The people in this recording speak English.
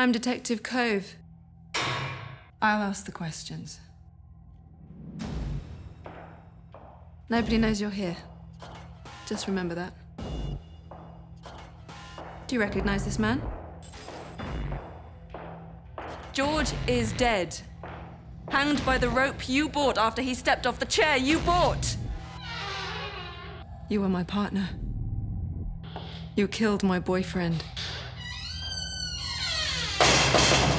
I'm Detective Kove. I'll ask the questions. Nobody knows you're here. Just remember that. Do you recognize this man? George is dead. Hanged by the rope you bought after he stepped off the chair you bought. You were my partner. You killed my boyfriend you